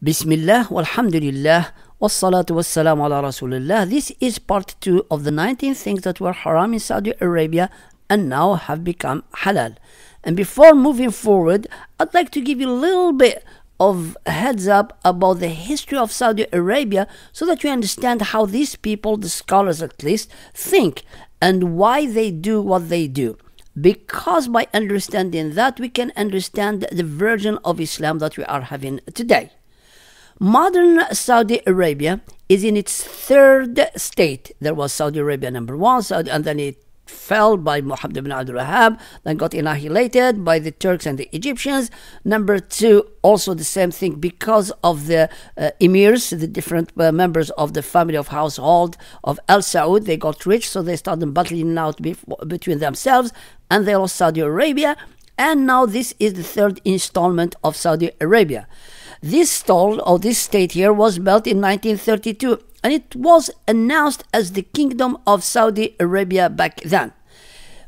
Bismillah, walhamdulillah, wassalatu wassalamu ala rasulillah. This is part two of the 19 things that were haram in Saudi Arabia and now have become halal. And before moving forward, I'd like to give you a little bit of heads up about the history of Saudi Arabia so that you understand how these people, the scholars at least, think and why they do what they do. Because by understanding that, we can understand the version of Islam that we are having today. Modern Saudi Arabia is in its third state. There was Saudi Arabia number one, Saudi, and then it fell by Muhammad ibn Abdul Wahab, then got annihilated by the Turks and the Egyptians. Number two, also the same thing because of the uh, emirs, the different uh, members of the family of household of Al Saud. They got rich, so they started battling out between themselves, and they lost Saudi Arabia. And now this is the third installment of Saudi Arabia. This stall or this state here was built in 1932 and it was announced as the Kingdom of Saudi Arabia back then.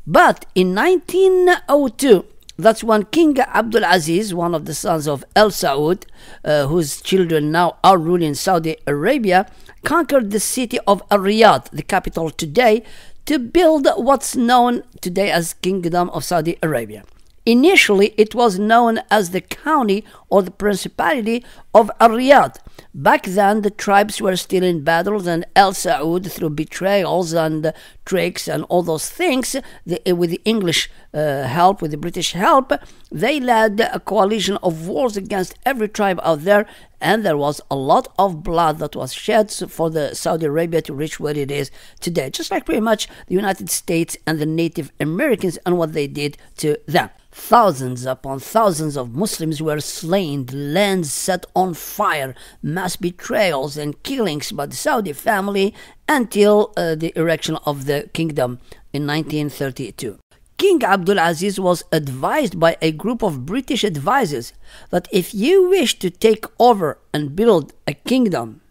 But in 1902, that's when King Abdul Aziz, one of the sons of Al Saud, uh, whose children now are ruling Saudi Arabia, conquered the city of Riyadh, the capital today, to build what's known today as Kingdom of Saudi Arabia. Initially, it was known as the county or the principality of Riyadh. Back then, the tribes were still in battles, and El Saud, through betrayals and tricks and all those things, the, with the English uh, help, with the British help, they led a coalition of wars against every tribe out there, and there was a lot of blood that was shed for the Saudi Arabia to reach where it is today, just like pretty much the United States and the Native Americans and what they did to them. Thousands upon thousands of Muslims were slain, lands set on fire, mass betrayals and killings by the Saudi family until uh, the erection of the kingdom in 1932. King Abdul Aziz was advised by a group of British advisors that if you wish to take over and build a kingdom,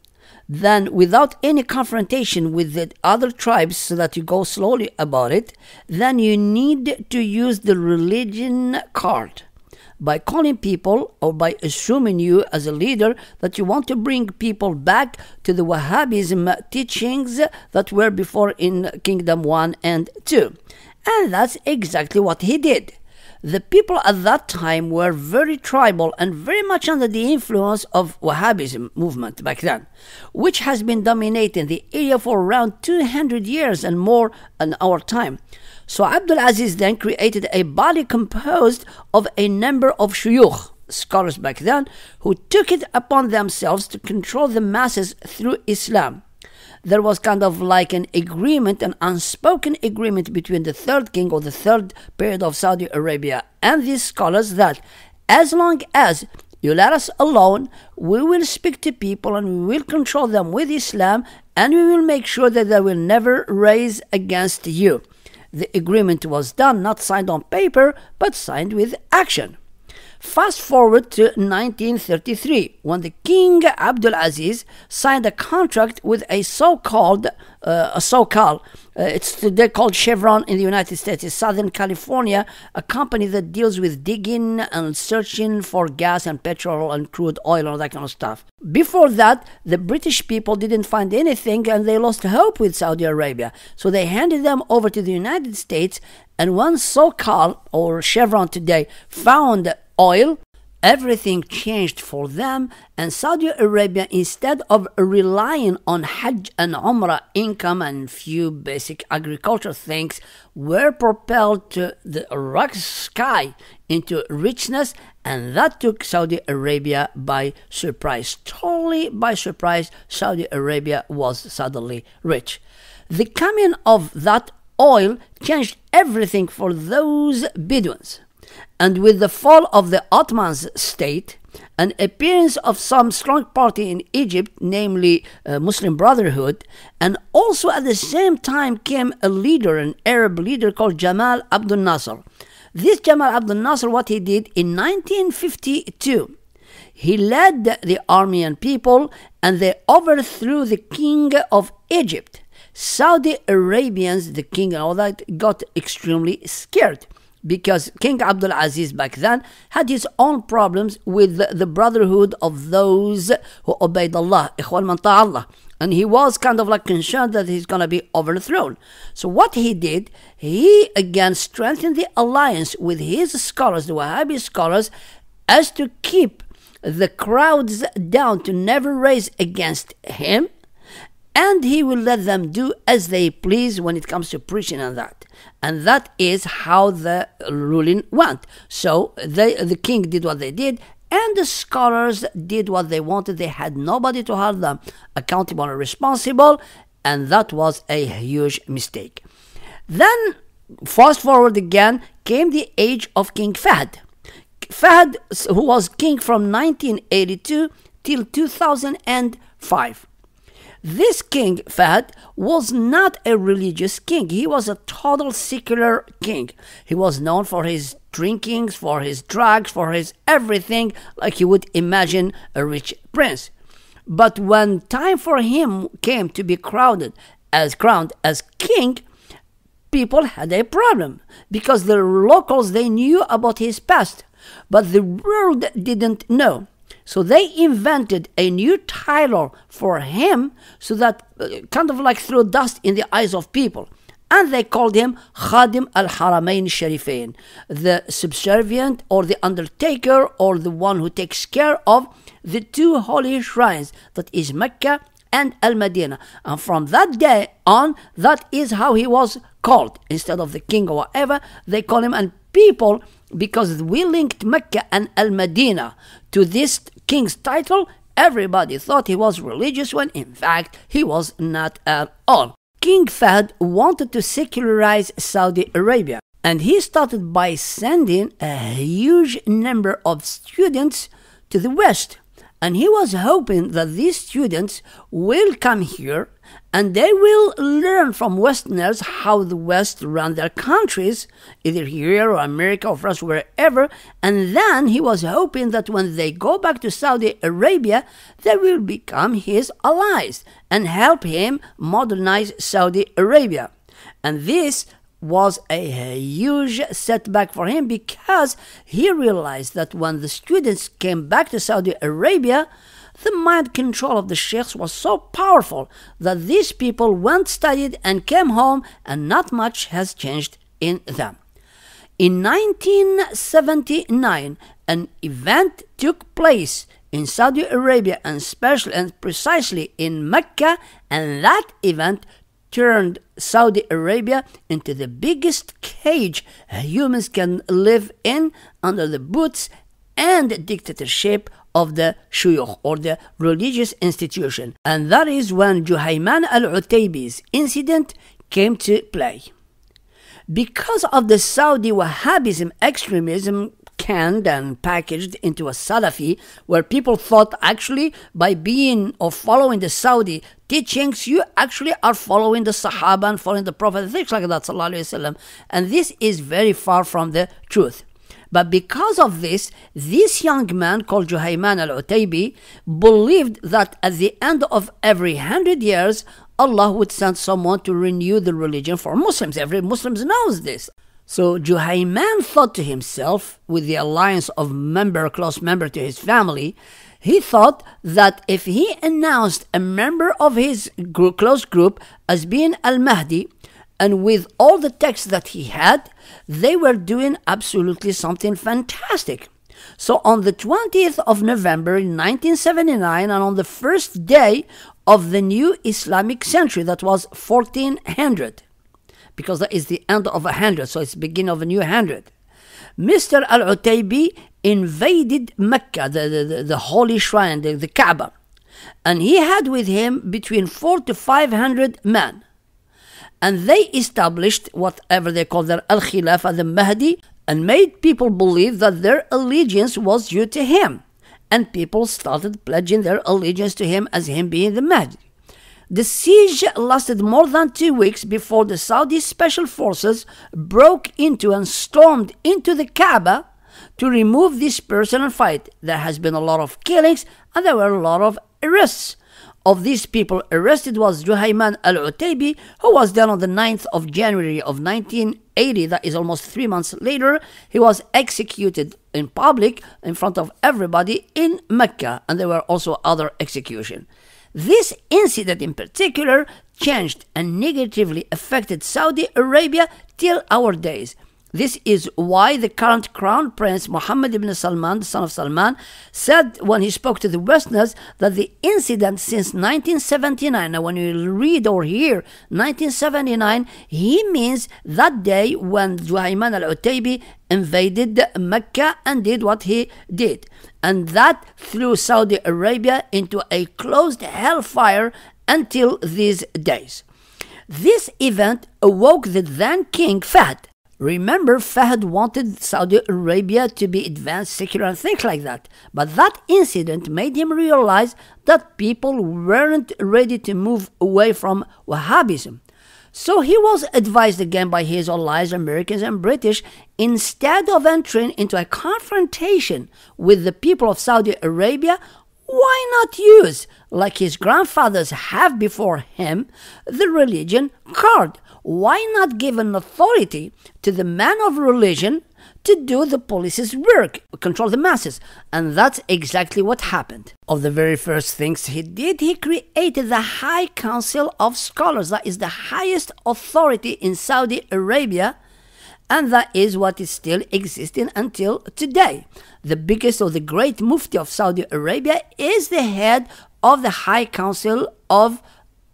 then without any confrontation with the other tribes so that you go slowly about it, then you need to use the religion card by calling people or by assuming you as a leader that you want to bring people back to the Wahhabism teachings that were before in Kingdom 1 and 2. And that's exactly what he did. The people at that time were very tribal and very much under the influence of Wahhabism movement back then, which has been dominating the area for around 200 years and more in our time. So Abdul Aziz then created a body composed of a number of shuyukh, scholars back then, who took it upon themselves to control the masses through Islam there was kind of like an agreement, an unspoken agreement between the third king or the third period of Saudi Arabia and these scholars that as long as you let us alone, we will speak to people and we will control them with Islam and we will make sure that they will never raise against you. The agreement was done, not signed on paper, but signed with action. Fast forward to 1933, when the King Abdul Aziz signed a contract with a so-called, uh, a so-called, uh, it's today called Chevron in the United States, Southern California, a company that deals with digging and searching for gas and petrol and crude oil and all that kind of stuff. Before that, the British people didn't find anything and they lost hope with Saudi Arabia. So they handed them over to the United States and once SoCal or Chevron today found oil, everything changed for them, and Saudi Arabia, instead of relying on Hajj and Umrah income and few basic agricultural things, were propelled to the rock sky into richness, and that took Saudi Arabia by surprise. Totally by surprise, Saudi Arabia was suddenly rich. The coming of that oil changed everything for those Bedouins. And with the fall of the Ottoman state, an appearance of some strong party in Egypt, namely uh, Muslim Brotherhood, and also at the same time came a leader, an Arab leader called Jamal Abdel Nasser. This Jamal Abdel Nasser, what he did in 1952, he led the army and people, and they overthrew the king of Egypt. Saudi Arabians, the king and all that, got extremely scared. Because King Abdul Aziz back then had his own problems with the, the brotherhood of those who obeyed Allah, Ikhwan man Allah. And he was kind of like concerned that he's going to be overthrown. So, what he did, he again strengthened the alliance with his scholars, the Wahhabi scholars, as to keep the crowds down, to never raise against him and he will let them do as they please when it comes to preaching and that. And that is how the ruling went. So they, the king did what they did, and the scholars did what they wanted. They had nobody to hold them accountable or responsible, and that was a huge mistake. Then, fast forward again, came the age of King Fahd. Fahd, who was king from 1982 till 2005. This king, Fahd, was not a religious king. He was a total secular king. He was known for his drinkings, for his drugs, for his everything, like you would imagine a rich prince. But when time for him came to be crowned as crowned as king, people had a problem because the locals they knew about his past, but the world didn't know. So they invented a new title for him so that uh, kind of like threw dust in the eyes of people. And they called him Khadim al Haramain Sharifain, the subservient or the undertaker or the one who takes care of the two holy shrines, that is Mecca and Al Medina. And from that day on, that is how he was called. Instead of the king or whatever, they call him, and people because we linked Mecca and Al Medina to this king's title, everybody thought he was religious when in fact he was not at all. King Fahd wanted to secularize Saudi Arabia, and he started by sending a huge number of students to the West. And he was hoping that these students will come here and they will learn from Westerners how the West run their countries, either here or America or France, wherever. And then he was hoping that when they go back to Saudi Arabia, they will become his allies and help him modernize Saudi Arabia. And this was a huge setback for him because he realized that when the students came back to Saudi Arabia, the mind control of the sheikhs was so powerful that these people went studied and came home and not much has changed in them. In 1979, an event took place in Saudi Arabia and especially and precisely in Mecca, and that event turned Saudi Arabia into the biggest cage humans can live in under the boots and dictatorship of the shuyukh or the religious institution. And that is when Juhayman al Utaybi's incident came to play. Because of the Saudi Wahhabism extremism canned and packaged into a Salafi, where people thought actually by being or following the Saudi teachings, you actually are following the Sahaba and following the Prophet, things like that. And this is very far from the truth. But because of this, this young man called Juhayman al Utaybi believed that at the end of every hundred years, Allah would send someone to renew the religion for Muslims. Every Muslim knows this. So Juhayman thought to himself, with the alliance of member, close member to his family, he thought that if he announced a member of his group, close group as being Al Mahdi, and with all the texts that he had, they were doing absolutely something fantastic. So on the 20th of November in 1979, and on the first day of the new Islamic century, that was 1400, because that is the end of a hundred, so it's the beginning of a new hundred. Mr. Al Utaybi invaded Mecca, the, the, the, holy shrine, the, the Kaaba, and he had with him between four to five hundred men and they established whatever they call their Al Khilafah, the Mahdi, and made people believe that their allegiance was due to him. And people started pledging their allegiance to him as him being the Mahdi. The siege lasted more than two weeks before the Saudi special forces broke into and stormed into the Kaaba to remove this person and fight. There has been a lot of killings and there were a lot of arrests of these people arrested was Juhayman al Utaybi, who was then on the 9th of January of 1980 1980, that is almost three months later, he was executed in public in front of everybody in Mecca, and there were also other executions. This incident in particular changed and negatively affected Saudi Arabia till our days. This is why the current crown prince Mohammed ibn Salman, the son of Salman, said when he spoke to the Westerners that the incident since 1979, now when you read or hear 1979, he means that day when Juhayman al-Utaybi invaded Mecca and did what he did. And that threw Saudi Arabia into a closed hellfire until these days. This event awoke the then king Fahd Remember, Fahd wanted Saudi Arabia to be advanced, secular, and things like that. But that incident made him realize that people weren't ready to move away from Wahhabism. So he was advised again by his allies, Americans and British, instead of entering into a confrontation with the people of Saudi Arabia, why not use, like his grandfathers have before him, the religion card? Why not give an authority to the man of religion to do the police's work, control the masses? And that's exactly what happened. Of the very first things he did, he created the High Council of Scholars, that is the highest authority in Saudi Arabia. And that is what is still existing until today. The biggest or the great mufti of Saudi Arabia is the head of the High Council of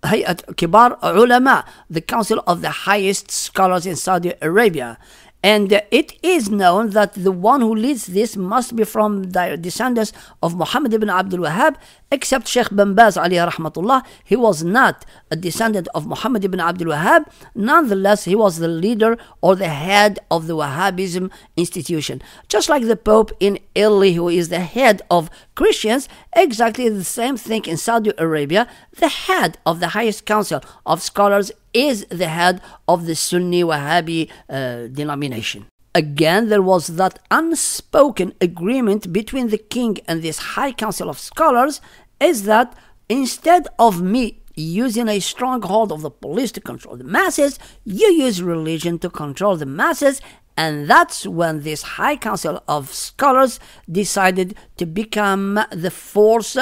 هيئة كبار علماء the council of the highest scholars in Saudi Arabia and it is known that the one who leads this must be from the descendants of Muhammad ibn Abdul Wahhab, except Sheikh bin Baz alayhi rahmatullah. He was not a descendant of Muhammad ibn Abdul Wahhab. Nonetheless, he was the leader or the head of the Wahhabism institution. Just like the Pope in Italy, who is the head of Christians, exactly the same thing in Saudi Arabia. The head of the highest council of scholars is the head of the Sunni Wahhabi uh, denomination. Again, there was that unspoken agreement between the king and this high council of scholars is that instead of me using a stronghold of the police to control the masses, you use religion to control the masses, and that's when this High Council of Scholars decided to become the force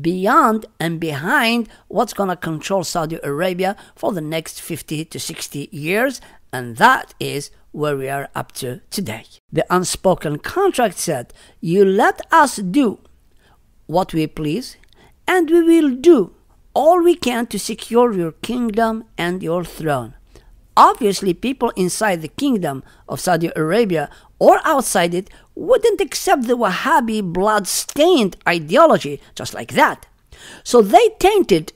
beyond and behind what's going to control Saudi Arabia for the next 50 to 60 years. And that is where we are up to today. The unspoken contract said, You let us do what we please, and we will do all we can to secure your kingdom and your throne. Obviously, people inside the kingdom of Saudi Arabia or outside it wouldn't accept the Wahhabi blood stained ideology just like that. So they tainted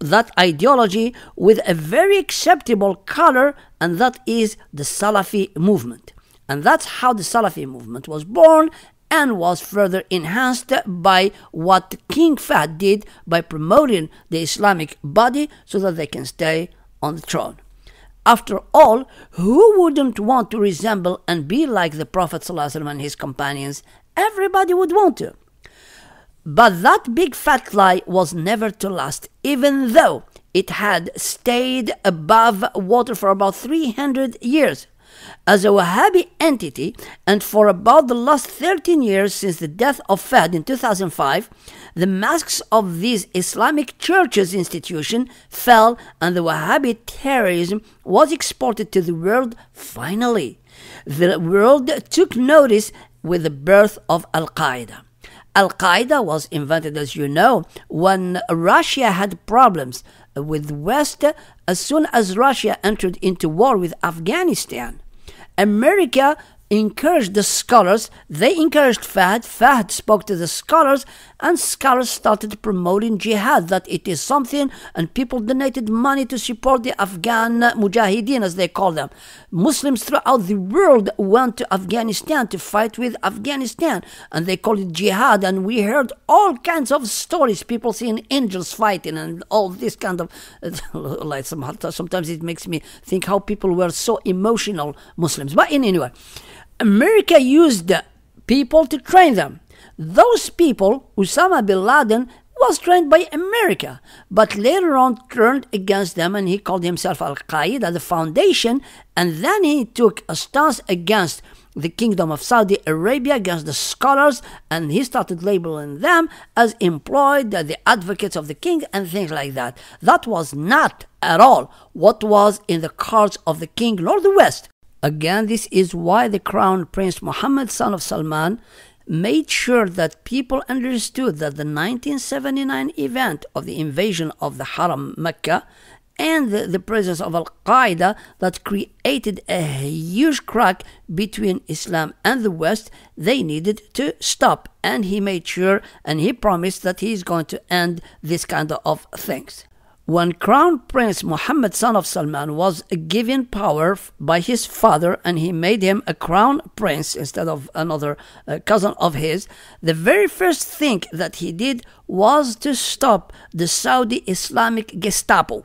that ideology with a very acceptable color, and that is the Salafi movement. And that's how the Salafi movement was born and was further enhanced by what King Fahd did by promoting the Islamic body so that they can stay on the throne. After all, who wouldn't want to resemble and be like the Prophet ﷺ and his companions? Everybody would want to. But that big fat lie was never to last, even though it had stayed above water for about 300 years as a Wahhabi entity, and for about the last 13 years since the death of Fahd in 2005, the masks of these Islamic churches institution fell and the Wahhabi terrorism was exported to the world finally. The world took notice with the birth of Al Qaeda. Al Qaeda was invented, as you know, when Russia had problems with West as soon as Russia entered into war with Afghanistan. America encouraged the scholars. They encouraged Fahd. Fahd spoke to the scholars, and scholars started promoting jihad, that it is something, and people donated money to support the Afghan mujahideen, as they call them. Muslims throughout the world went to Afghanistan to fight with Afghanistan, and they called it jihad. And we heard all kinds of stories, people seeing angels fighting, and all this kind of. like sometimes it makes me think how people were so emotional, Muslims. But in anyway. America used people to train them. Those people, Osama bin Laden, was trained by America, but later on turned against them and he called himself Al Qaeda, the foundation, and then he took a stance against the kingdom of Saudi Arabia against the scholars and he started labeling them as employed, the advocates of the king, and things like that. That was not at all what was in the cards of the king nor the West. Again, this is why the crown prince Mohammed, son of Salman, made sure that people understood that the 1979 event of the invasion of the Haram Mecca and the, the presence of Al Qaeda that created a huge crack between Islam and the West, they needed to stop. And he made sure and he promised that he's going to end this kind of things. When Crown Prince Muhammad, son of Salman, was given power by his father and he made him a crown prince instead of another uh, cousin of his, the very first thing that he did was to stop the Saudi Islamic Gestapo.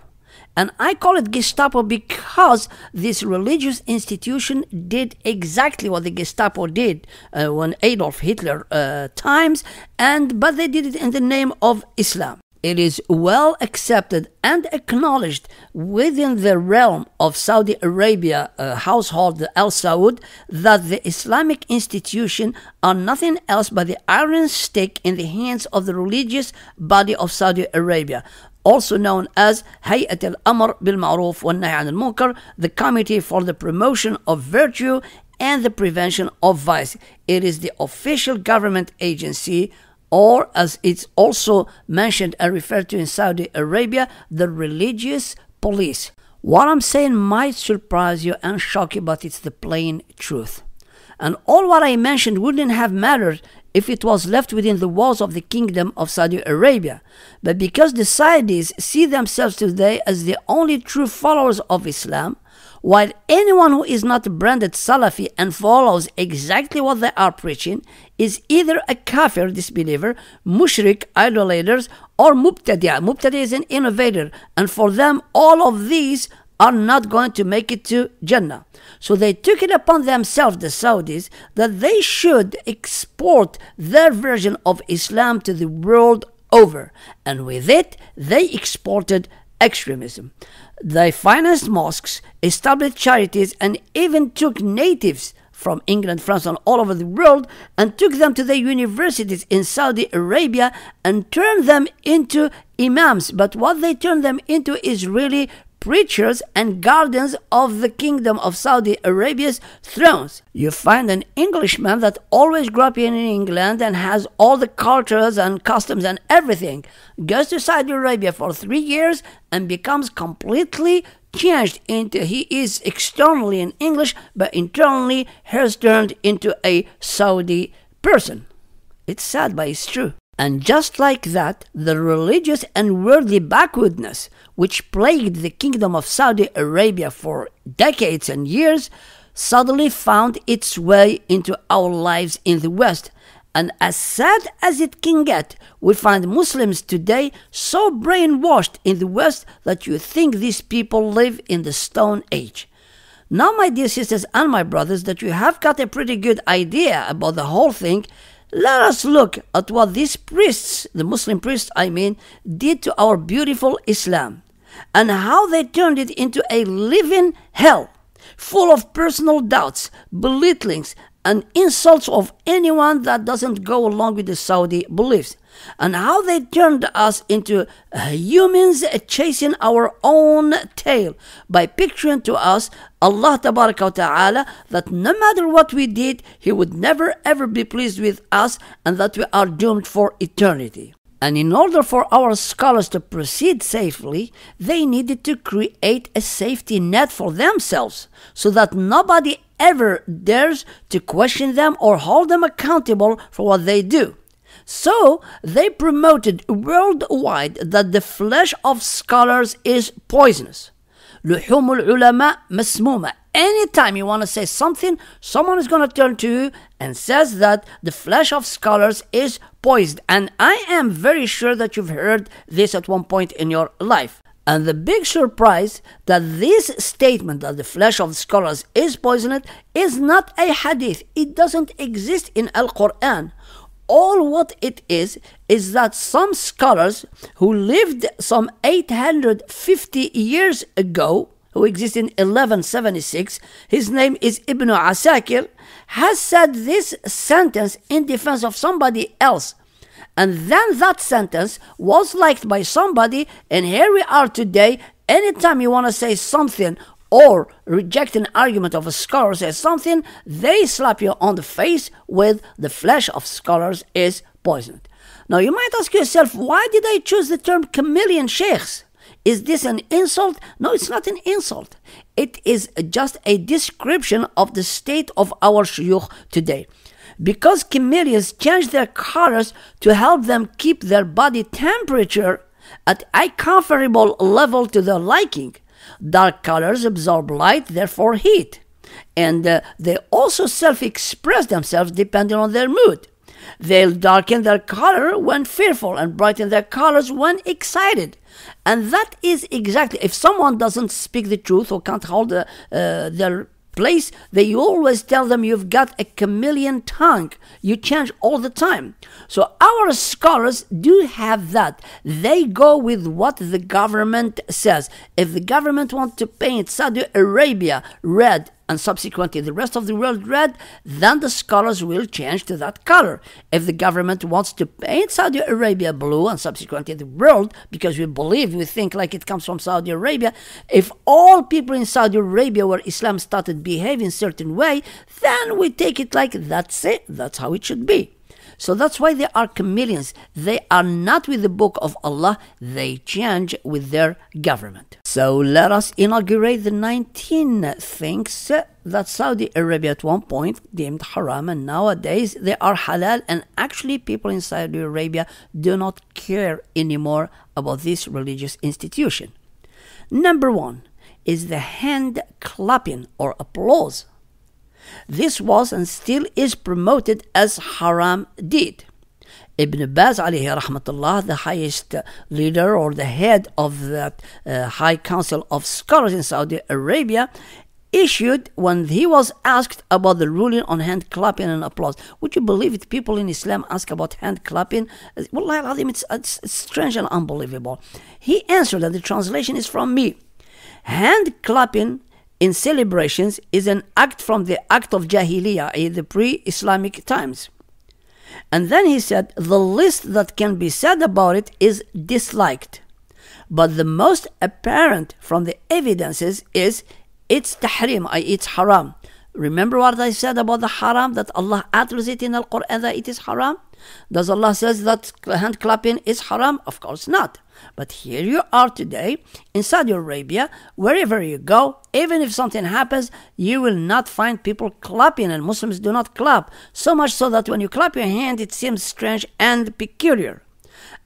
And I call it Gestapo because this religious institution did exactly what the Gestapo did uh, when Adolf Hitler uh, times, and but they did it in the name of Islam. It is well accepted and acknowledged within the realm of Saudi Arabia uh, household Al Saud that the Islamic institution are nothing else but the iron stick in the hands of the religious body of Saudi Arabia also known as Hayat al-Amr bil-Ma'ruf wa Nahy al-Munkar, the Committee for the Promotion of Virtue and the Prevention of Vice. It is the official government agency or as it's also mentioned and referred to in Saudi Arabia, the religious police. What I'm saying might surprise you and shock you, but it's the plain truth. And all what I mentioned wouldn't have mattered if it was left within the walls of the kingdom of Saudi Arabia. But because the Saudis see themselves today as the only true followers of Islam, while anyone who is not branded Salafi and follows exactly what they are preaching is either a kafir disbeliever, mushrik, idolaters, or mubtadi'. Mubtadi' is an innovator, and for them, all of these are not going to make it to Jannah. So they took it upon themselves, the Saudis, that they should export their version of Islam to the world over. And with it, they exported extremism. They financed mosques, established charities, and even took natives from England, France, and all over the world and took them to the universities in Saudi Arabia and turned them into imams. But what they turned them into is really preachers and guardians of the kingdom of Saudi Arabia's thrones. You find an Englishman that always grew up in England and has all the cultures and customs and everything, goes to Saudi Arabia for three years and becomes completely changed into he is externally an English, but internally has turned into a Saudi person. It's sad, but it's true. And just like that, the religious and worldly backwardness which plagued the kingdom of Saudi Arabia for decades and years suddenly found its way into our lives in the West. And as sad as it can get, we find Muslims today so brainwashed in the West that you think these people live in the Stone Age. Now, my dear sisters and my brothers, that you have got a pretty good idea about the whole thing, let us look at what these priests, the Muslim priests, I mean, did to our beautiful Islam and how they turned it into a living hell, full of personal doubts, belittlings, and insults of anyone that doesn't go along with the Saudi beliefs, and how they turned us into uh, humans chasing our own tail by picturing to us Allah Ta'ala that no matter what we did, He would never ever be pleased with us and that we are doomed for eternity. And in order for our scholars to proceed safely, they needed to create a safety net for themselves so that nobody ever dares to question them or hold them accountable for what they do. So they promoted worldwide that the flesh of scholars is poisonous. لحوم العلماء مسمومة anytime you want to say something, someone is going to turn to you and says that the flesh of scholars is poisoned. And I am very sure that you've heard this at one point in your life. And the big surprise that this statement that the flesh of scholars is poisoned is not a hadith. It doesn't exist in Al Quran. all what it is is that some scholars who lived some 850 years ago who exists in 1176, his name is Ibn Asakir, has said this sentence in defense of somebody else. And then that sentence was liked by somebody, and here we are today. Anytime you want to say something or reject an argument of a scholar says something, they slap you on the face with the flesh of scholars is poisoned. Now you might ask yourself, why did I choose the term chameleon sheikhs? Is this an insult? No, it's not an insult. It is just a description of the state of our shuyukh today. Because chameleons change their colors to help them keep their body temperature at a comfortable level to their liking. Dark colors absorb light, therefore heat. And uh, they also self express themselves depending on their mood. They'll darken their color when fearful and brighten their colors when excited. And that is exactly, if someone doesn't speak the truth or can't hold uh, uh, their place, they always tell them you've got a chameleon tongue. You change all the time. So our scholars do have that. They go with what the government says. If the government wants to paint Saudi Arabia red, and subsequently the rest of the world red, then the scholars will change to that color. If the government wants to paint Saudi Arabia blue and subsequently the world, because we believe, we think like it comes from Saudi Arabia, if all people in Saudi Arabia where Islam started behaving certain way, then we take it like that's it, that's how it should be. So that's why they are chameleons. They are not with the book of Allah, they change with their government. So let us inaugurate the 19 things that Saudi Arabia at one point deemed haram and nowadays they are halal and actually people in Saudi Arabia do not care anymore about this religious institution. Number one is the hand clapping or applause this was and still is promoted as haram deed. Ibn Baz alayhi rahmatullah, the highest leader or the head of the uh, High Council of Scholars in Saudi Arabia, issued when he was asked about the ruling on hand clapping and applause. Would you believe it? People in Islam ask about hand clapping. Wallahi it's, it's, it's strange and unbelievable. He answered that the translation is from me. Hand clapping in celebrations is an act from the act of Jahiliyyah, in the pre Islamic times. And then he said, the least that can be said about it is disliked. But the most apparent from the evidences is it's tahrim, i.e., it's haram. Remember what I said about the haram that Allah utters it in the Quran that it is haram? Does Allah says that hand clapping is haram? Of course not. But here you are today in Saudi Arabia, wherever you go, even if something happens, you will not find people clapping, and Muslims do not clap. So much so that when you clap your hand, it seems strange and peculiar.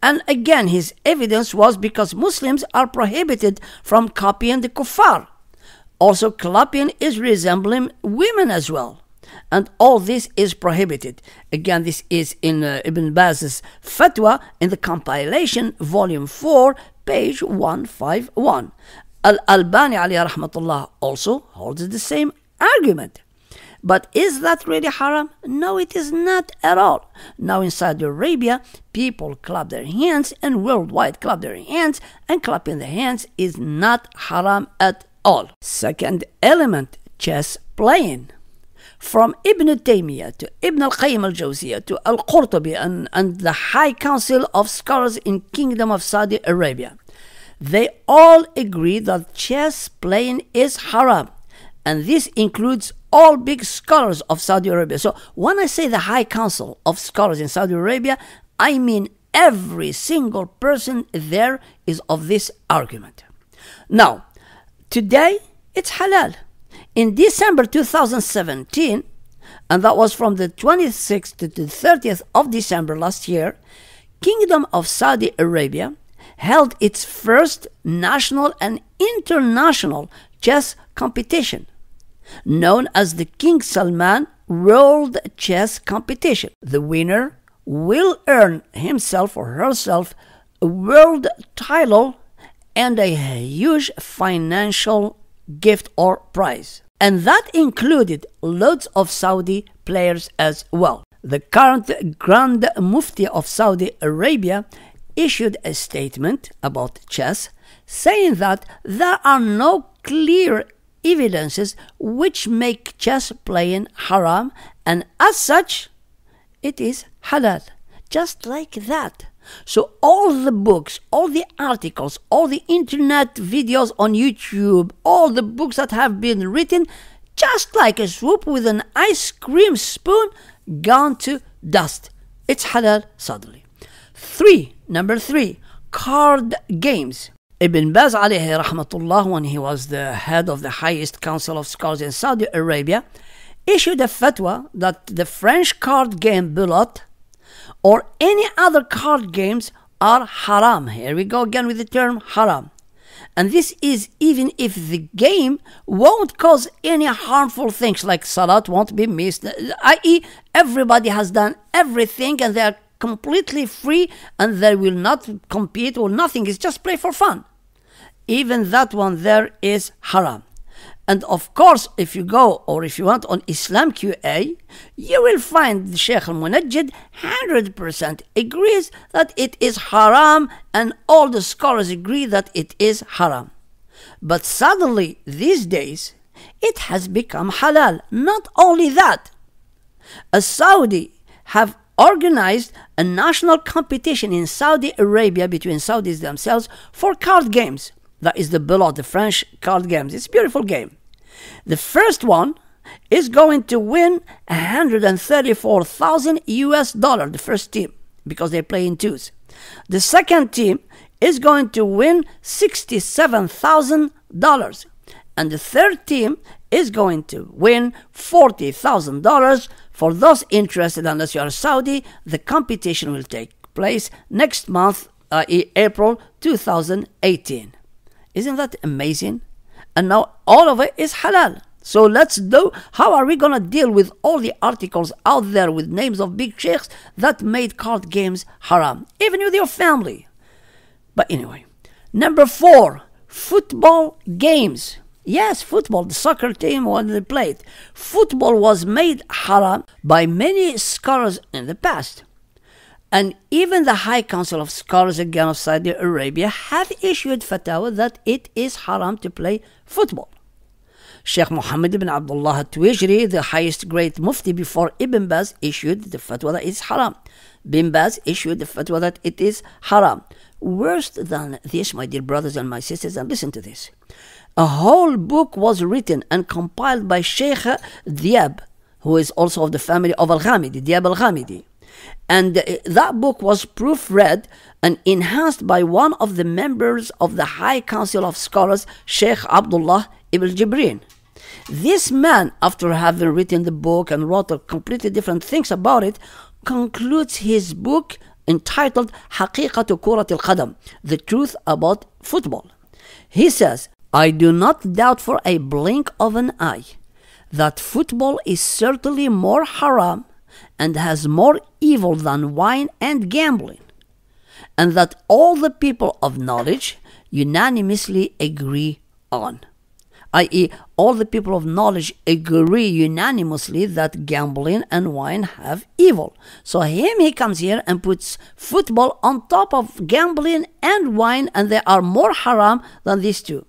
And again, his evidence was because Muslims are prohibited from copying the kuffar. Also, clapping is resembling women as well. And all this is prohibited. Again, this is in uh, Ibn Baz's fatwa in the compilation, volume 4, page 151. Al Albani rahmatullah also holds the same argument. But is that really haram? No, it is not at all. Now in Saudi Arabia, people clap their hands and worldwide clap their hands, and clapping the hands is not haram at all. Second element, chess playing. From Ibn Taymiyyah to Ibn al-Qayyim al-Jawziyah to al-Qurtubi and, and the High Council of Scholars in Kingdom of Saudi Arabia, they all agree that chess playing is haram. And this includes all big scholars of Saudi Arabia. So when I say the High Council of Scholars in Saudi Arabia, I mean every single person there is of this argument. Now, today it's halal. In December 2017, and that was from the 26th to the 30th of December last year, Kingdom of Saudi Arabia held its first national and international chess competition, known as the King Salman World Chess Competition. The winner will earn himself or herself a world title and a huge financial gift or prize. And that included loads of Saudi players as well. the current Grand Mufti of Saudi Arabia, issued a statement about chess saying that there are no clear evidences which make chess playing haram and as such it is halal just like that so all the books all the articles all the internet videos on youtube all the books that have been written just like a swoop with an ice cream spoon gone to dust. It's halal suddenly three number three card games. Ibn Baz alayhi rahmatullah, when he was the head of the highest council of scholars in Saudi Arabia, issued a fatwa that the French card game Belote or any other card games are haram. Here we go again with the term haram. And this is even if the game won't cause any harmful things like salat won't be missed, i.e., everybody has done everything and they are completely free and they will not compete or nothing. It's just play for fun. Even that one there is haram. And of course, if you go or if you want on Islam QA, you will find Sheikh al Munajjid 100% agrees that it is haram, and all the scholars agree that it is haram. But suddenly, these days, it has become halal. Not only that, a Saudi have organized a national competition in Saudi Arabia between Saudis themselves for card games. That is the Belote, the French card games. It's a beautiful game. The first one is going to win 134,000 US dollar, the first team, because they play in twos. The second team is going to win $67,000. And the third team is going to win $40,000. For those interested, unless you are Saudi, the competition will take place next month, uh, April 2018. Isn't that amazing? And now all of it is halal. So let's do how are we gonna deal with all the articles out there with names of big sheikhs that made card games haram, even with your family. But anyway, number four, football games. Yes, football, the soccer team when they played. Football was made haram by many scholars in the past. And even the High Council of Scholars again of Saudi Arabia have issued fatwa that it is haram to play football. Sheikh Muhammad ibn Abdullah al-Tuwajri, the highest great mufti before Ibn Baz, issued the fatwa that it's haram. Bin Baz issued the fatwa that it is haram. Worse than this, my dear brothers and my sisters, and listen to this. A whole book was written and compiled by Sheikh Diab, who is also of the family of Al-Ghamidi, Diab Al-Ghamidi. And that book was proofread and enhanced by one of the members of the High Council of Scholars, Sheikh Abdullah ibn Jibrin. This man, after having written the book and wrote a completely different things about it, concludes his book entitled Haqiqatu Kurat al-Qadam, The Truth About Football. He says, I do not doubt for a blink of an eye that football is certainly more haram and has more evil than wine and gambling, and that all the people of knowledge unanimously agree on. I.e., all the people of knowledge agree unanimously that gambling and wine have evil. So, him, he comes here and puts football on top of gambling and wine, and they are more haram than these two.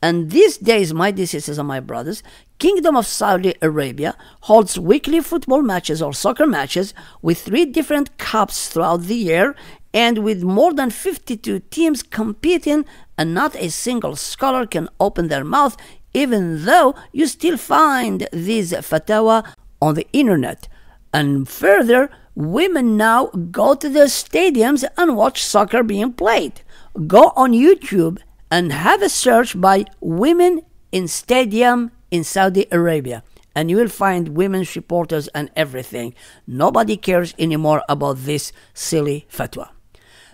And these days, my sisters and my brothers, Kingdom of Saudi Arabia holds weekly football matches or soccer matches with three different cups throughout the year and with more than 52 teams competing and not a single scholar can open their mouth even though you still find these fatwa on the internet. And further, women now go to the stadiums and watch soccer being played. Go on YouTube and have a search by women in stadium in Saudi Arabia and you will find women's reporters and everything. Nobody cares anymore about this silly fatwa.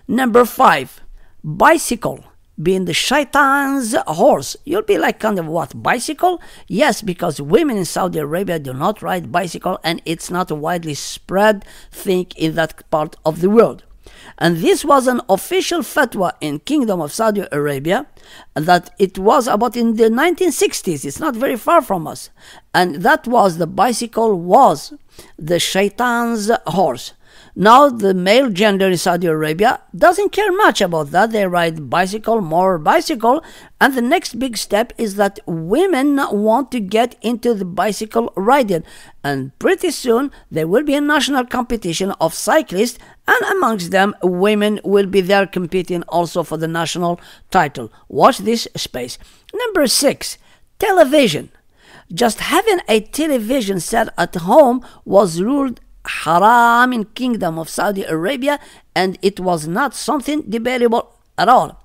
Number five, bicycle being the shaitan's horse. You'll be like, kind of what, bicycle? Yes, because women in Saudi Arabia do not ride bicycle and it's not a widely spread thing in that part of the world. And this was an official fatwa in Kingdom of Saudi Arabia that it was about in the 1960s. It's not very far from us. And that was the bicycle was the shaitan's horse. Now, the male gender in Saudi Arabia doesn't care much about that. They ride bicycle, more bicycle. And the next big step is that women want to get into the bicycle riding. And pretty soon, there will be a national competition of cyclists. And amongst them, women will be there competing also for the national title. Watch this space. Number six, television. Just having a television set at home was ruled haram in kingdom of Saudi Arabia and it was not something debatable at all.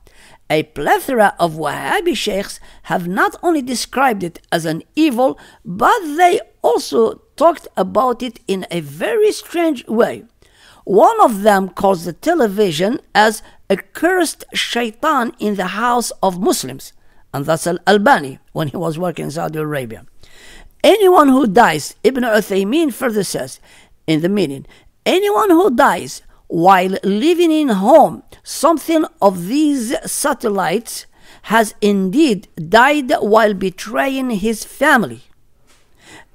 A plethora of Wahhabi sheikhs have not only described it as an evil, but they also talked about it in a very strange way. One of them calls the television as a cursed shaitan in the house of Muslims, and that's Al Albani when he was working in Saudi Arabia. Anyone who dies, Ibn Uthaymeen further says, in the meaning. Anyone who dies while living in home, something of these satellites has indeed died while betraying his family.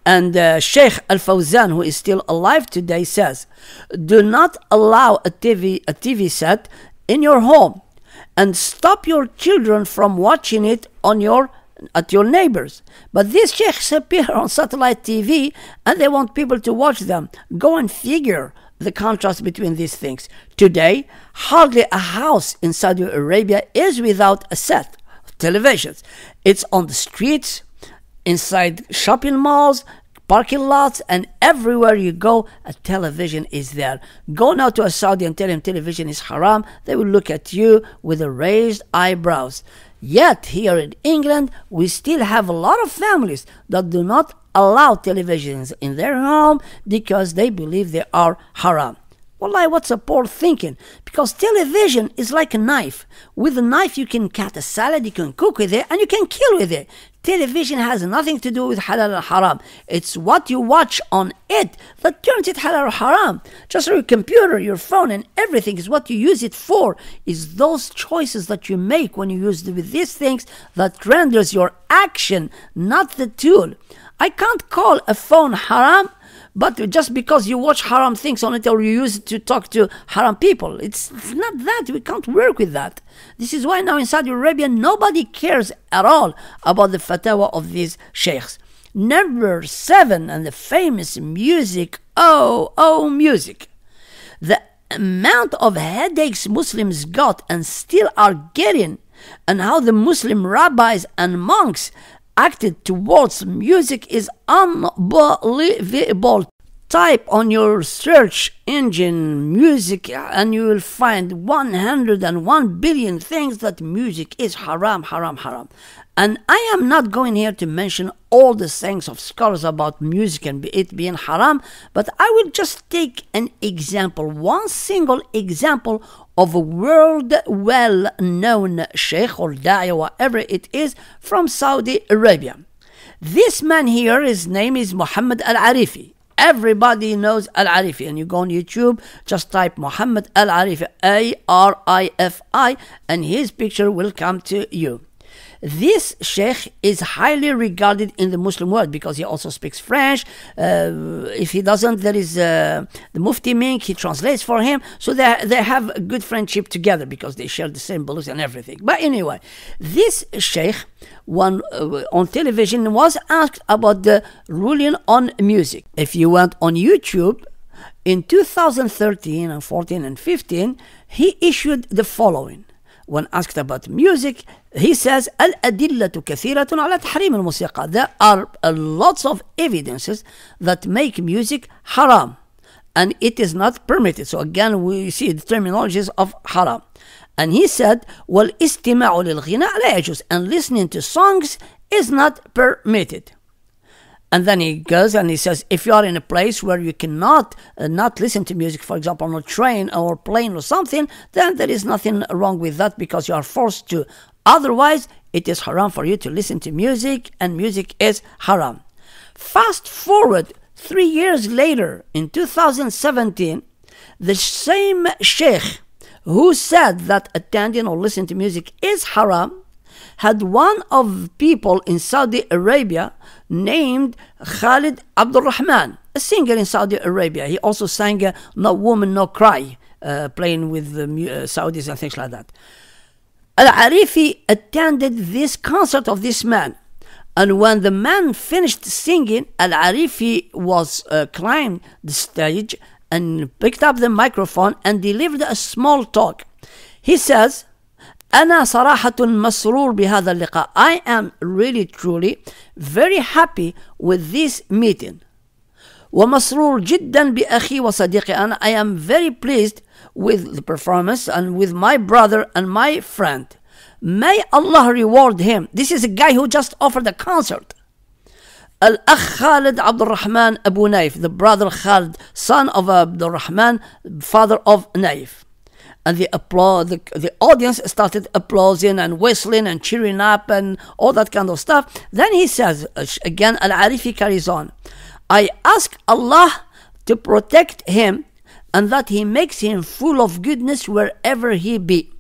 And uh, Sheikh Al Fawzan, who is still alive today, says, Do not allow a TV, a TV set in your home and stop your children from watching it on your at your neighbors. But these sheikhs appear on satellite TV and they want people to watch them. Go and figure the contrast between these things. Today, hardly a house in Saudi Arabia is without a set of televisions. It's on the streets, inside shopping malls, parking lots, and everywhere you go, a television is there. Go now to a Saudi and tell him television is haram. They will look at you with raised eyebrows. Yet, here in England, we still have a lot of families that do not allow televisions in their home because they believe they are haram. Wallahi, what's a poor thinking? Because television is like a knife. With a knife, you can cut a salad, you can cook with it, and you can kill with it. Television has nothing to do with halal and haram. It's what you watch on it that turns it halal or haram. Just your computer, your phone, and everything is what you use it for. Is those choices that you make when you use with these things that renders your action, not the tool. I can't call a phone haram but just because you watch haram things on it or you use it to talk to haram people, it's, it's not that. We can't work with that. This is why now in Saudi Arabia, nobody cares at all about the fatwa of these sheikhs. Number seven, and the famous music. Oh, oh, music. The amount of headaches Muslims got and still are getting, and how the Muslim rabbis and monks acted towards music is unbelievable. Type on your search engine music and you will find 101 billion things that music is haram, haram, haram. And I am not going here to mention all the things of scholars about music and it being haram, but I will just take an example, one single example of a world well known sheikh or da'i, or whatever it is, from Saudi Arabia. This man here, his name is Muhammad Al Arifi. Everybody knows Al Arifi, and you go on YouTube, just type Muhammad Al Arifi, A R I F I, and his picture will come to you. This sheikh is highly regarded in the Muslim world because he also speaks French. Uh, if he doesn't, there is uh, the Mufti Menk, he translates for him. So they, they have a good friendship together because they share the same beliefs and everything. But anyway, this sheikh one uh, on television was asked about the ruling on music. If you went on YouTube, in 2013 and 14 and 15, he issued the following when asked about music, he says, الأدلة كثيرة على تحريم الموسيقى. There are lots of evidences that make music haram. And it is not permitted. So again, we see the terminologies of haram. And he said, والاستماع للغناء لا يجوز. And listening to songs is not permitted. And then he goes and he says, if you are in a place where you cannot uh, not listen to music, for example, on a train or plane or something, then there is nothing wrong with that because you are forced to. Otherwise, it is haram for you to listen to music, and music is haram. Fast forward three years later, in 2017, the same sheikh who said that attending or listening to music is haram had one of people in Saudi Arabia named Khalid Abdul Rahman. a singer in Saudi Arabia. He also sang uh, No Woman, No Cry, uh, playing with the uh, Saudis and things like that. Al Arifi attended this concert of this man. And when the man finished singing, Al Arifi was uh, climbed the stage and picked up the microphone and delivered a small talk. He says, أنا صراحة مسرور بهذا اللقاء. I am really truly very happy with this meeting. ومسرور جدا بأخي وصديقي أنا I am very pleased with the performance and with my brother and my friend. May Allah reward him. This is a guy who just offered a concert. الأخ خالد عبد الرحمن أبو نايف the brother Khalid son of Abdul Rahman father of Naif and the applause the, the audience started applauding and whistling and cheering up and all that kind of stuff. Then he says uh, again Al-Arifi carries on I ask Allah to protect him and that he makes him full of goodness wherever he be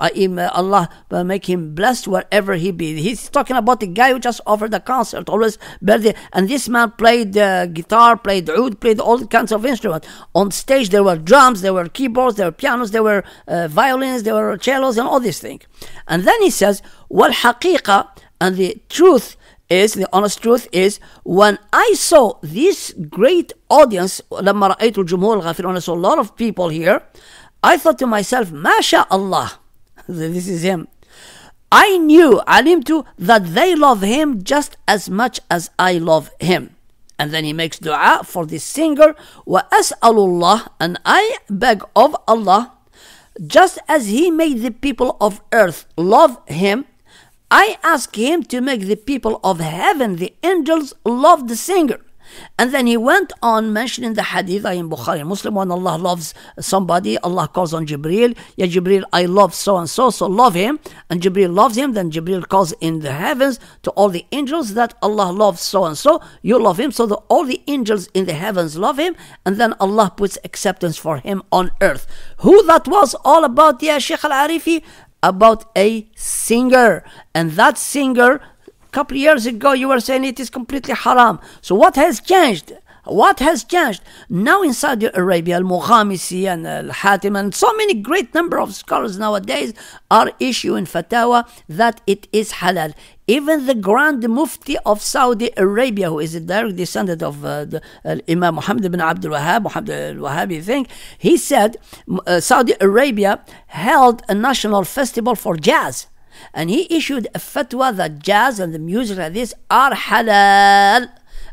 uh, Allah uh, make him blessed wherever he be. He's talking about the guy who just offered a concert, always birthday, and this man played uh, guitar, played oud, played all kinds of instruments. On stage there were drums, there were keyboards, there were pianos, there were uh, violins, there were cellos, and all these things. And then he says, "Well, haqiqa," and the truth is the honest truth is when I saw this great audience, لما رأيت الجمهور الغافرون, I saw a lot of people here. I thought to myself, "Masha Allah." This is him. I knew, Alim alimtu, that they love him just as much as I love him. And then he makes dua for this singer, wa as'alullah, and I beg of Allah, just as he made the people of earth love him, I ask him to make the people of heaven, the angels, love the singer. And then he went on mentioning the hadith in Bukhari Muslim when Allah loves somebody, Allah calls on Jibril, Ya Jibril, I love so and so, so love him. And Jibril loves him, then Jibril calls in the heavens to all the angels that Allah loves so and so, you love him, so that all the angels in the heavens love him, and then Allah puts acceptance for him on earth. Who that was all about, Ya Sheikh Al Arifi? About a singer. And that singer couple years ago you were saying it is completely haram. So what has changed? What has changed? Now in Saudi Arabia, Al-Mughamisi and Al-Hatim and so many great number of scholars nowadays are issuing fatwa that it is halal. Even the Grand Mufti of Saudi Arabia, who is a direct descendant of uh, the, uh, Imam Muhammad ibn Abdul Wahhab, Muhammad al-Wahhabi thing, he said uh, Saudi Arabia held a national festival for jazz and he issued a fatwa that jazz and the music like this are halal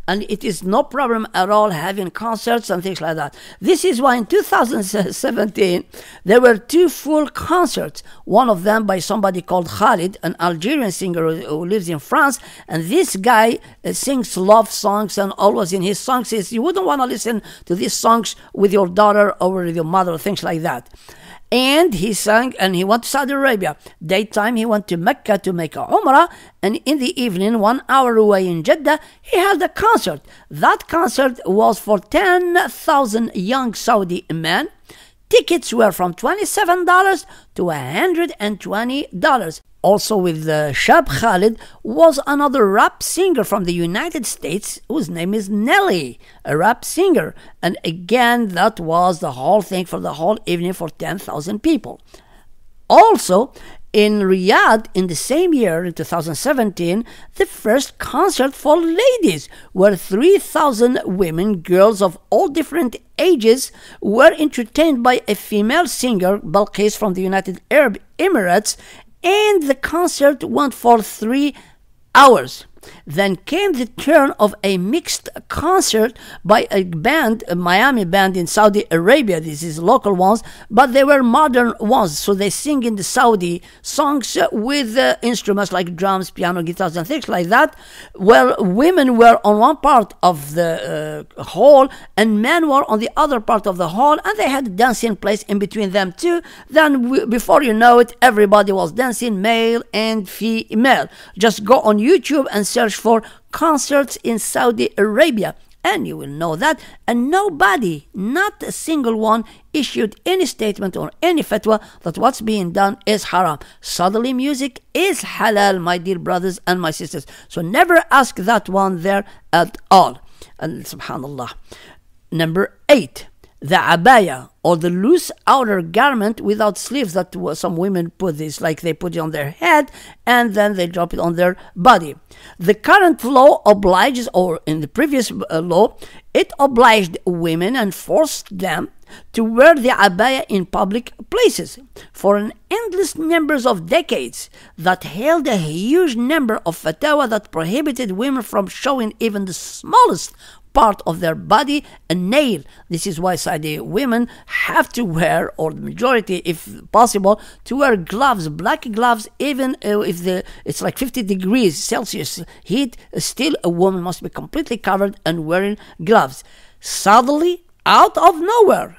and it is no problem at all having concerts and things like that. This is why in 2017 there were two full concerts. One of them by somebody called Khalid, an Algerian singer who lives in France, and this guy uh, sings love songs and always in his songs says you wouldn't want to listen to these songs with your daughter or with your mother, things like that and he sang and he went to Saudi Arabia. Daytime he went to Mecca to make a Umrah, and in the evening, one hour away in Jeddah, he held a concert. That concert was for 10,000 young Saudi men. Tickets were from $27 to $120. Also with uh, Cheb Khaled was another rap singer from the United States whose name is Nelly, a rap singer. And again, that was the whole thing for the whole evening for 10,000 people. Also, in Riyadh in the same year, in 2017, the first concert for ladies, where 3,000 women, girls of all different ages, were entertained by a female singer, Balqis from the United Arab Emirates, and the concert went for three hours. Then came the turn of a mixed concert by a band, a Miami band in Saudi Arabia. This is local ones, but they were modern ones. So they sing in the Saudi songs with uh, instruments like drums, piano, guitars, and things like that. Well, women were on one part of the uh, hall, and men were on the other part of the hall, and they had dancing place in between them too. Then, we, before you know it, everybody was dancing, male and female. Just go on YouTube and search for concerts in Saudi Arabia, and you will know that. And nobody, not a single one, issued any statement or any fatwa that what's being done is haram. Suddenly, music is halal, my dear brothers and my sisters. So never ask that one there at all. And subhanallah. Number eight, the abaya or the loose outer garment without sleeves that some women put this like they put it on their head and then they drop it on their body. The current law obliges or in the previous uh, law it obliged women and forced them to wear the abaya in public places for an endless numbers of decades that held a huge number of fatwa that prohibited women from showing even the smallest part of their body a nail. This is why Saudi women have to wear, or the majority, if possible, to wear gloves, black gloves, even uh, if the it's like 50 degrees Celsius heat. Still, a woman must be completely covered and wearing gloves. Suddenly, out of nowhere,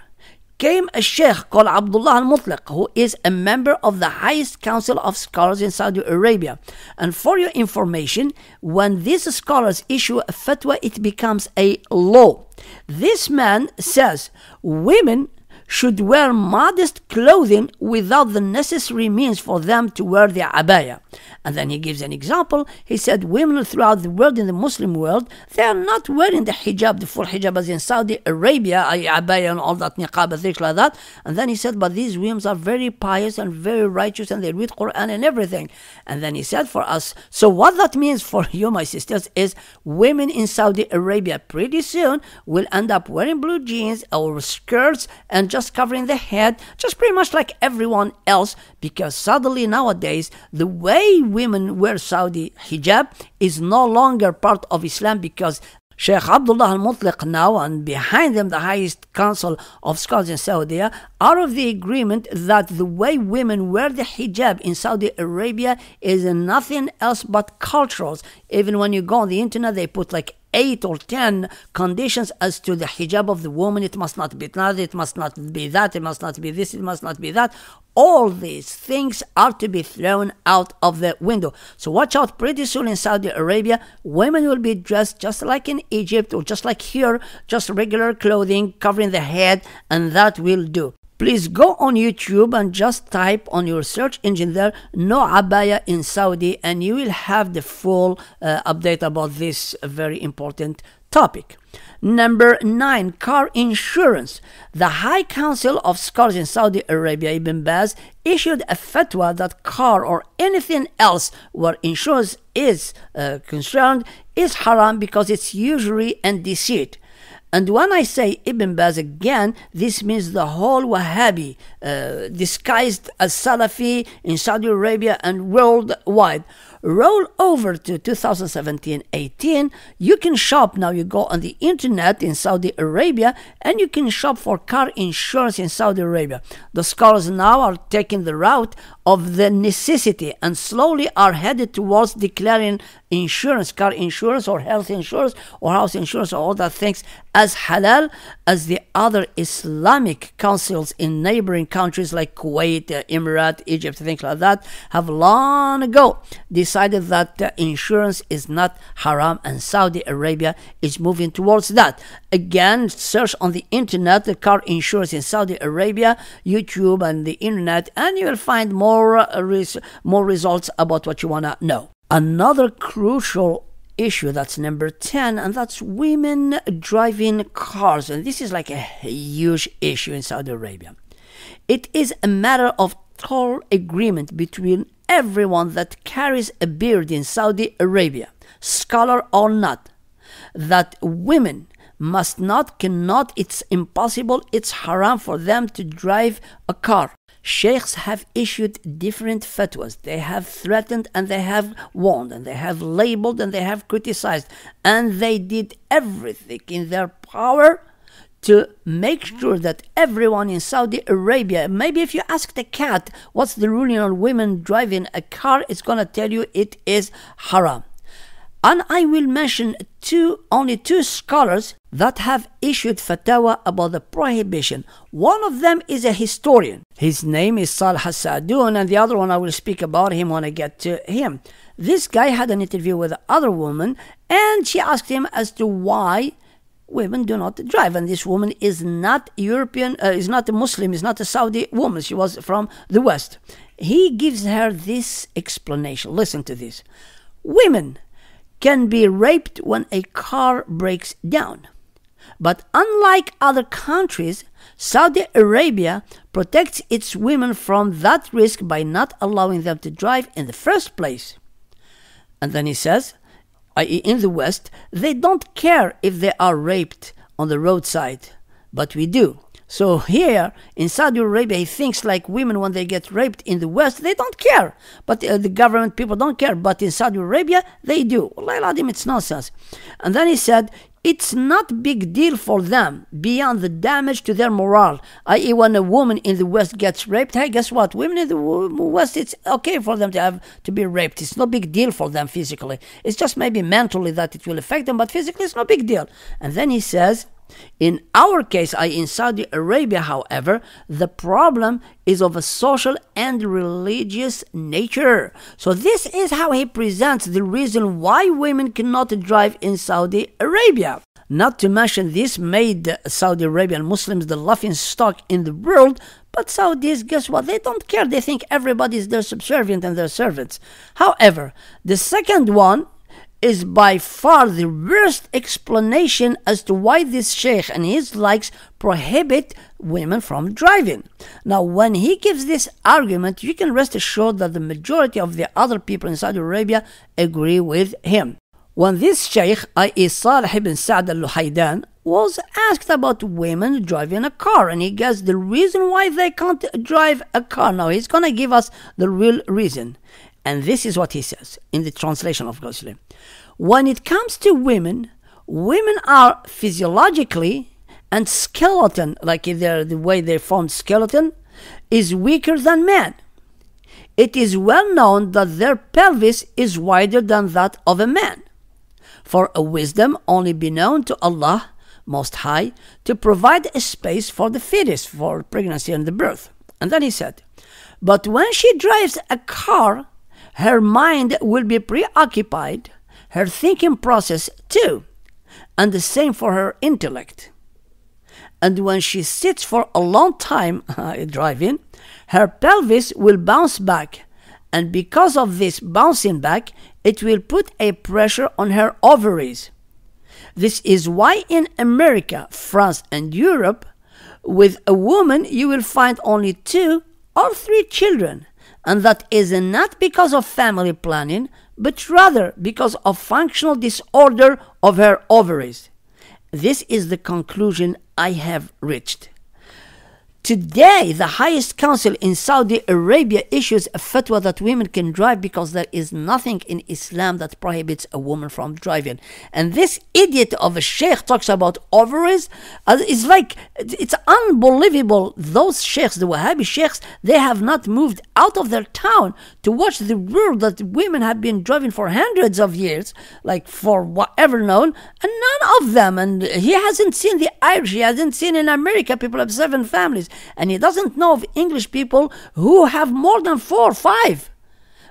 came a sheikh called Abdullah al Mutlaq, who is a member of the highest council of scholars in Saudi Arabia. And for your information, when these scholars issue a fatwa, it becomes a law. This man says women should wear modest clothing without the necessary means for them to wear the abaya. And then he gives an example. He said women throughout the world, in the Muslim world, they are not wearing the hijab, the full hijab as in Saudi Arabia, abaya and all that, niqab and things like that. And then he said, but these women are very pious and very righteous and they read Quran and everything. And then he said for us, so what that means for you, my sisters, is women in Saudi Arabia pretty soon will end up wearing blue jeans or skirts and just covering the head, just pretty much like everyone else, because suddenly nowadays, the way women wear Saudi hijab is no longer part of Islam because Sheikh Abdullah al Mutlaq now and behind them the highest council of scholars in Saudi are of the agreement that the way women wear the hijab in Saudi Arabia is nothing else but cultural. Even when you go on the internet, they put like eight or ten conditions as to the hijab of the woman. It must not be that, it must not be that, it must not be this, it must not be that. All these things are to be thrown out of the window. So watch out, pretty soon in Saudi Arabia, women will be dressed just like in Egypt or just like here, just regular clothing covering the head, and that will do please go on YouTube and just type on your search engine there no abaya in Saudi and you will have the full uh, update about this very important topic. Number nine, car insurance. The High Council of Scholars in Saudi Arabia, Ibn Baz, issued a fatwa that car or anything else where insurance is uh, concerned is haram because it's usury and deceit. And when I say Ibn Baz again, this means the whole Wahhabi, uh, disguised as Salafi in Saudi Arabia and worldwide. Roll over to 2017-18 you can shop now. You go on the internet in saudi arabia and you can shop for car insurance in saudi arabia. The scholars now are taking the route of the necessity and slowly are headed towards declaring insurance car insurance or health insurance or house insurance or all that things as halal as the other islamic councils in neighboring countries like kuwait uh, egypt things like that have long ago decided decided that uh, insurance is not haram and Saudi Arabia is moving towards that. Again, search on the internet the car insurance in Saudi Arabia, YouTube and the internet, and you will find more, uh, res- more results about what you want to know. Another crucial issue that's number 10 and that's women driving cars and this is like a huge issue in Saudi Arabia it is a matter of total agreement between everyone that carries a beard in Saudi Arabia, scholar or not, that women must not, cannot, it's impossible, it's haram for them to drive a car. Sheikhs have issued different fatwas. They have threatened and they have warned and they have labeled and they have criticized and they did everything in their power to make sure that everyone in Saudi Arabia, maybe if you ask the cat what's the ruling on women driving a car, it's going to tell you it is haram. And I will mention two, only two scholars that have issued fatwa about the prohibition. One of them is a historian. His name is Salih Sadun, and the other one I will speak about him when I get to him. This guy had an interview with another woman, and she asked him as to why women do not drive. And this woman is not European, uh, is not a Muslim, is not a Saudi woman. She was from the West. He gives her this explanation. Listen to this. Women can be raped when a car breaks down. But unlike other countries, Saudi Arabia protects its women from that risk by not allowing them to drive in the first place. And then he says, i.e., in the West, they don't care if they are raped on the roadside, but we do. So here in Saudi Arabia, he thinks like women when they get raped in the West, they don't care. But uh, the government people don't care. But in Saudi Arabia, they do. it's nonsense. And then he said, it's not big deal for them beyond the damage to their morale. I.e., when a woman in the West gets raped, hey, guess what? Women in the West, it's okay for them to have to be raped. It's no big deal for them physically. It's just maybe mentally that it will affect them, but physically, it's no big deal. And then he says, in our case, i.e., in Saudi Arabia, however, the problem is of a social and religious nature. So, this is how he presents the reason why women cannot drive in Saudi Arabia. Not to mention, this made Saudi Arabian Muslims the laughing stock in the world. But Saudis, guess what? They don't care. They think everybody is their subservient and their servants. However, the second one is by far the worst explanation as to why this sheikh and his likes prohibit women from driving. Now, when he gives this argument, you can rest assured that the majority of the other people in Saudi Arabia agree with him. When this sheikh, i.e., Salih ibn Sa'd al Luhaydan, was asked about women driving a car, and he gives the reason why they can't drive a car. Now, he's to give us the real reason. And this is what he says in the translation of Muslim. When it comes to women, women are physiologically and skeleton, like the way they form skeleton, is weaker than men. It is well known that their pelvis is wider than that of a man. For a wisdom only be known to Allah Most High to provide a space for the fetus, for pregnancy and the birth. And then he said, But when she drives a car, her mind will be preoccupied, her thinking process too, and the same for her intellect. And when she sits for a long time driving, her pelvis will bounce back, and because of this bouncing back, it will put a pressure on her ovaries. This is why in America, France, and Europe, with a woman you will find only two or three children and that is not because of family planning, but rather because of functional disorder of her ovaries. This is the conclusion I have reached. Today, the highest council in Saudi Arabia issues a fatwa that women can drive because there is nothing in Islam that prohibits a woman from driving. And this idiot of a sheikh talks about ovaries. Uh, it's like, it's unbelievable. Those sheikhs, the Wahhabi sheikhs, they have not moved out of their town to watch the world that women have been driving for hundreds of years, like for whatever known, and none of them. And he hasn't seen the Irish, he hasn't seen in America, people have seven families and he doesn't know of English people who have more than four or five.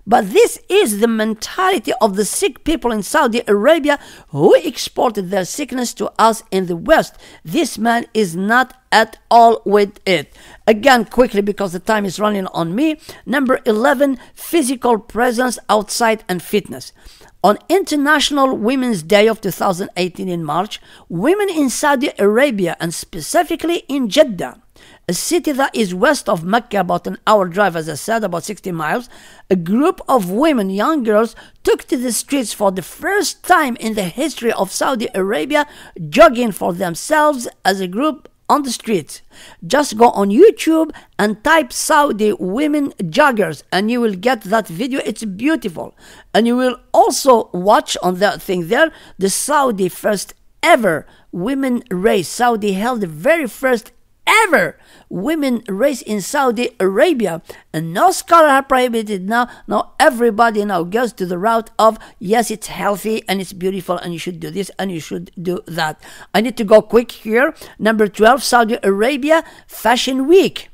But this is the mentality of the sick people in Saudi Arabia who exported their sickness to us in the West. This man is not at all with it. Again, quickly because the time is running on me. Number 11, physical presence outside and fitness. On International Women's Day of 2018 in March, women in Saudi Arabia and specifically in Jeddah a city that is west of Mecca, about an hour drive, as I said, about 60 miles, a group of women, young girls, took to the streets for the first time in the history of Saudi Arabia, jogging for themselves as a group on the streets. Just go on YouTube and type Saudi women joggers and you will get that video. It's beautiful. And you will also watch on that thing there the Saudi first ever women race. Saudi held the very first ever women race in Saudi Arabia. And no scholar have prohibited now. Now everybody now goes to the route of yes, it's healthy and it's beautiful and you should do this and you should do that. I need to go quick here. Number 12, Saudi Arabia Fashion Week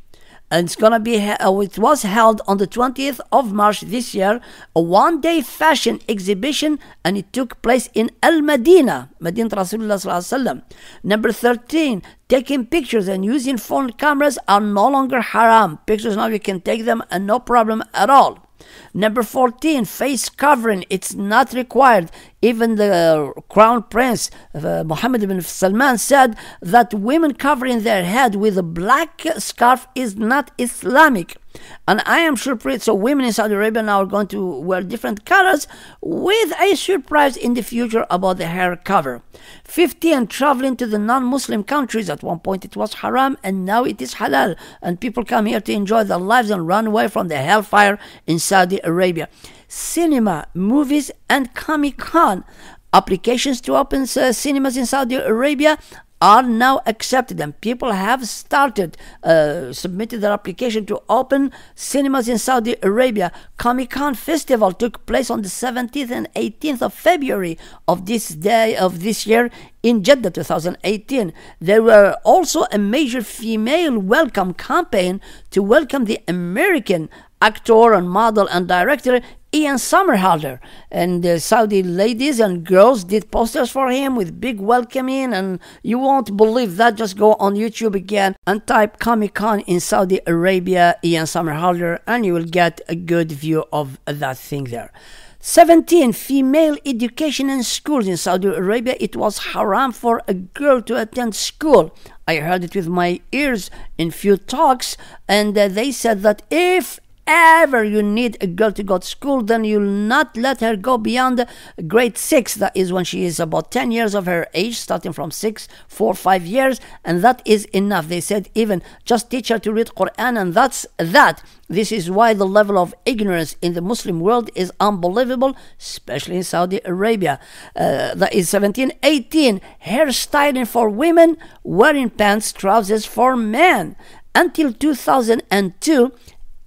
and it's gonna be uh, it was held on the 20th of March this year a one-day fashion exhibition and it took place in Al Madina Madinah Rasulullah number 13 taking pictures and using phone cameras are no longer haram pictures now you can take them and no problem at all Number 14, face covering. It's not required. Even the crown prince, uh, Mohammed ibn Salman, said that women covering their head with a black scarf is not Islamic. And I am surprised. So, women in Saudi Arabia now are going to wear different colors with a surprise in the future about the hair cover. 15. Traveling to the non Muslim countries. At one point it was haram and now it is halal. And people come here to enjoy their lives and run away from the hellfire in Saudi Arabia. Cinema, movies, and Comic Con applications to open uh, cinemas in Saudi Arabia are now accepted and people have started uh, submitted their application to open cinemas in Saudi Arabia. Comic Con festival took place on the 17th and 18th of February of this day of this year in Jeddah 2018. There were also a major female welcome campaign to welcome the American actor and model and director Ian Somerhalder. And the Saudi ladies and girls did posters for him with big welcoming. And you won't believe that. Just go on YouTube again and type Comic Con in Saudi Arabia, Ian Somerhalder, and you will get a good view of that thing there. 17. Female education in schools in Saudi Arabia. It was haram for a girl to attend school. I heard it with my ears in few talks, and uh, they said that if ever you need a girl to go to school, then you'll not let her go beyond grade six. That is when she is about 10 years of her age, starting from six, four, five years, and that is enough. They said even just teach her to read Quran, and that's that. This is why the level of ignorance in the Muslim world is unbelievable, especially in Saudi Arabia. Uh, that is 17. 18. Hairstyling for women, wearing pants, trousers for men. Until 2002,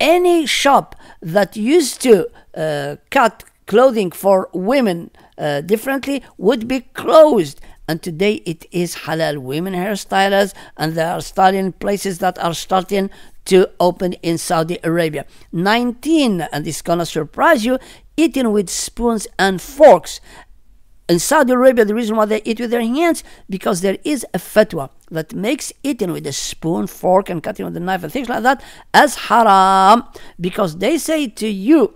any shop that used to uh, cut clothing for women uh, differently would be closed. And today it is halal women hairstylers, and there are styling places that are starting to open in Saudi Arabia. 19, and this is gonna surprise you, eating with spoons and forks. In Saudi Arabia, the reason why they eat with their hands because there is a fatwa that makes eating with a spoon, fork, and cutting with a knife and things like that as haram because they say to you,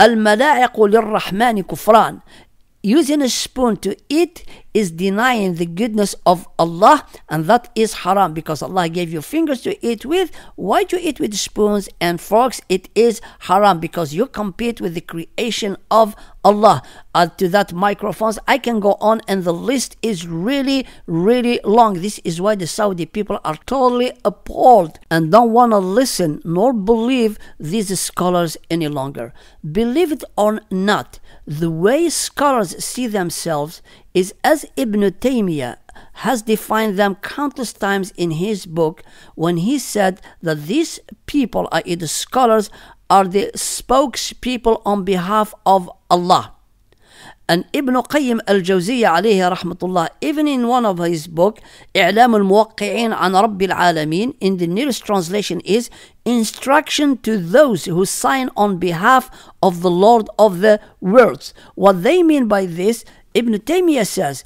الملاعق للرحمن كفران Using a spoon to eat is denying the goodness of Allah, and that is haram because Allah gave you fingers to eat with. Why do you eat with spoons and forks? It is haram because you compete with the creation of Allah. Add to that microphones, I can go on, and the list is really, really long. This is why the Saudi people are totally appalled and don't want to listen nor believe these scholars any longer. Believe it or not, the way scholars see themselves is as Ibn Taymiyyah has defined them countless times in his book when he said that these people, i.e., the scholars, are the spokespeople on behalf of Allah. And Ibn Qayyim al-Jawziyya alayhi rahmatullah, even in one of his book, إعلام الموقعين عن رب العالمين, in the nearest translation is instruction to those who sign on behalf of the Lord of the worlds. What they mean by this, Ibn Taymiyyah says,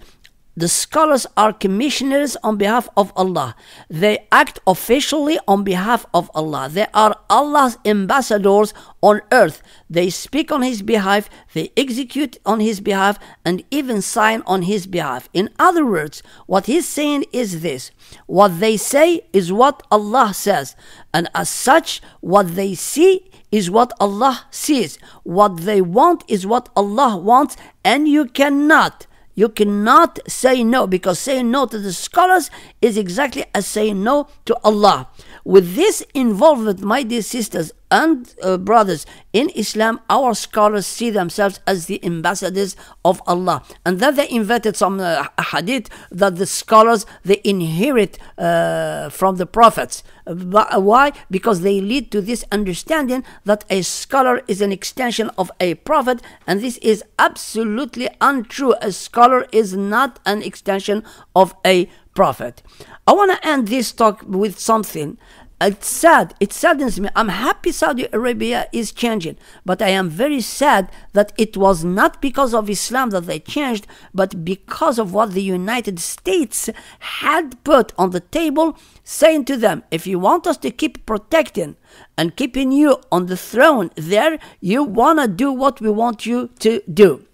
the scholars are commissioners on behalf of Allah. They act officially on behalf of Allah. They are Allah's ambassadors on earth. They speak on His behalf, they execute on His behalf, and even sign on His behalf. In other words, what He's saying is this what they say is what Allah says, and as such, what they see is what Allah sees. What they want is what Allah wants, and you cannot you cannot say no because saying no to the scholars is exactly as saying no to Allah. With this involvement, my dear sisters and uh, brothers in Islam, our scholars see themselves as the ambassadors of Allah, and then they invented some uh, hadith that the scholars they inherit uh, from the prophets. But why? Because they lead to this understanding that a scholar is an extension of a prophet, and this is absolutely untrue. A scholar is not an extension of a prophet. I want to end this talk with something it's sad. It saddens me. I'm happy Saudi Arabia is changing, but I am very sad that it was not because of Islam that they changed, but because of what the United States had put on the table, saying to them, if you want us to keep protecting and keeping you on the throne there, you want to do what we want you to do.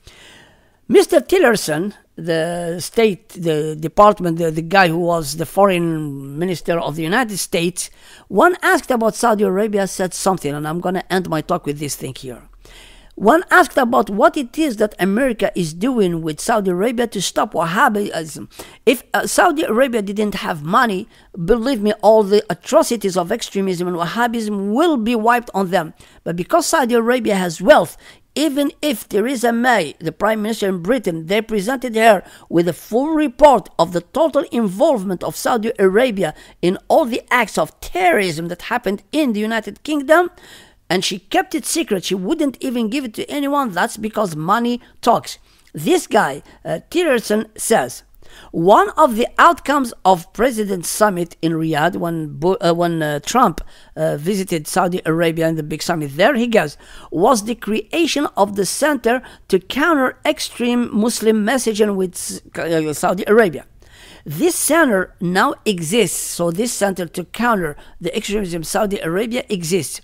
Mr. Tillerson, the State, the Department, the, the guy who was the Foreign Minister of the United States, when asked about Saudi Arabia, said something, and I'm going to end my talk with this thing here. When asked about what it is that America is doing with Saudi Arabia to stop Wahhabism, if uh, Saudi Arabia didn't have money, believe me, all the atrocities of extremism and Wahhabism will be wiped on them. But because Saudi Arabia has wealth, even if Theresa May, the Prime Minister in Britain, they presented her with a full report of the total involvement of Saudi Arabia in all the acts of terrorism that happened in the United Kingdom, and she kept it secret. She wouldn't even give it to anyone. That's because money talks. This guy, uh, Tillerson, says one of the outcomes of President Summit in Riyadh, when uh, when uh, Trump uh, visited Saudi Arabia in the big summit there, he goes, was the creation of the center to counter extreme Muslim messaging with uh, Saudi Arabia. This center now exists, so this center to counter the extremism Saudi Arabia exists.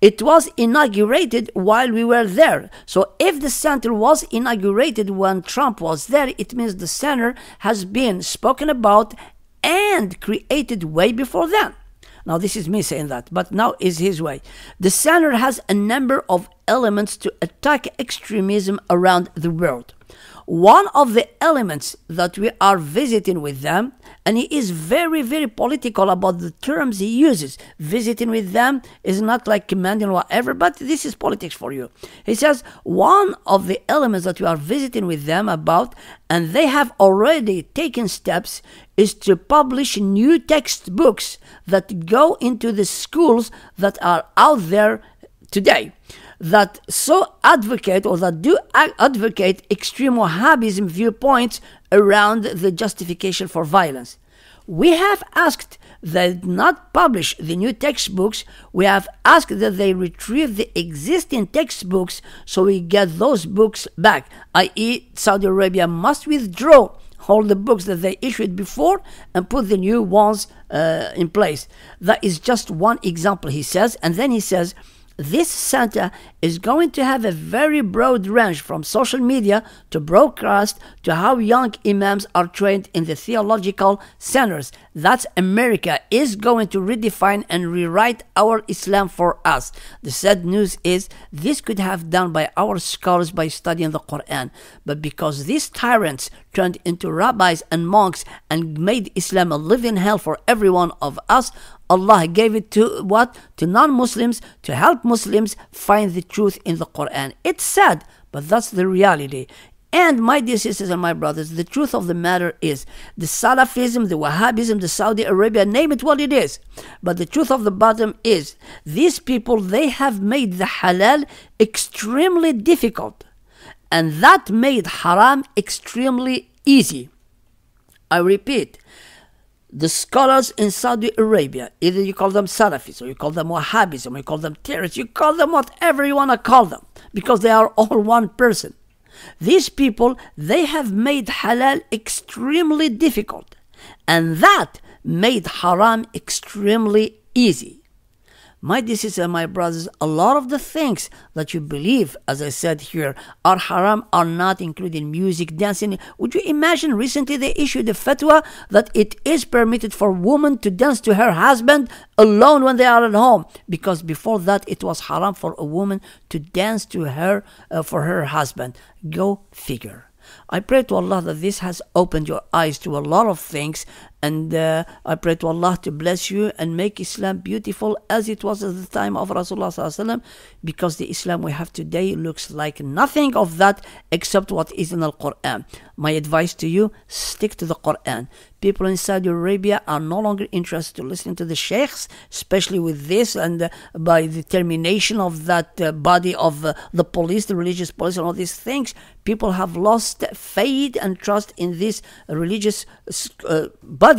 It was inaugurated while we were there. So if the center was inaugurated when Trump was there, it means the center has been spoken about and created way before then. Now, this is me saying that, but now is his way. The center has a number of elements to attack extremism around the world one of the elements that we are visiting with them, and he is very, very political about the terms he uses. Visiting with them is not like commanding whatever, but this is politics for you. He says one of the elements that we are visiting with them about, and they have already taken steps, is to publish new textbooks that go into the schools that are out there today that so advocate or that do advocate extreme Wahhabism viewpoints around the justification for violence. We have asked that not publish the new textbooks. We have asked that they retrieve the existing textbooks so we get those books back, i.e., Saudi Arabia must withdraw all the books that they issued before and put the new ones uh, in place. That is just one example, he says. And then he says, this center is going to have a very broad range from social media to broadcast to how young imams are trained in the theological centers. That's America is going to redefine and rewrite our Islam for us. The sad news is this could have done by our scholars by studying the Quran, but because these tyrants turned into rabbis and monks and made Islam a living hell for every one of us, Allah gave it to what? To non-Muslims to help Muslims find the truth in the Quran. It's sad, but that's the reality. And my dear sisters and my brothers, the truth of the matter is the Salafism, the Wahhabism, the Saudi Arabia, name it what it is. But the truth of the bottom is these people, they have made the halal extremely difficult. And that made haram extremely easy. I repeat, the scholars in Saudi Arabia, either you call them Salafis or you call them Wahhabism or you call them terrorists, you call them whatever you want to call them, because they are all one person. These people, they have made halal extremely difficult, and that made haram extremely easy. My dear sisters and my brothers, a lot of the things that you believe, as I said here, are haram are not including music, dancing. Would you imagine recently they issued a fatwa that it is permitted for women to dance to her husband alone when they are at home? Because before that it was haram for a woman to dance to her uh, for her husband. Go figure. I pray to Allah that this has opened your eyes to a lot of things and uh, I pray to Allah to bless you and make Islam beautiful as it was at the time of Rasulullah because the Islam we have today looks like nothing of that except what is in the Quran. My advice to you, stick to the Quran. People in Saudi Arabia are no longer interested to listen to the sheikhs, especially with this and uh, by the termination of that uh, body of uh, the police, the religious police and all these things. People have lost faith and trust in this religious uh, body